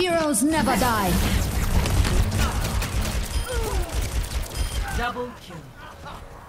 Heroes never die. Double kill.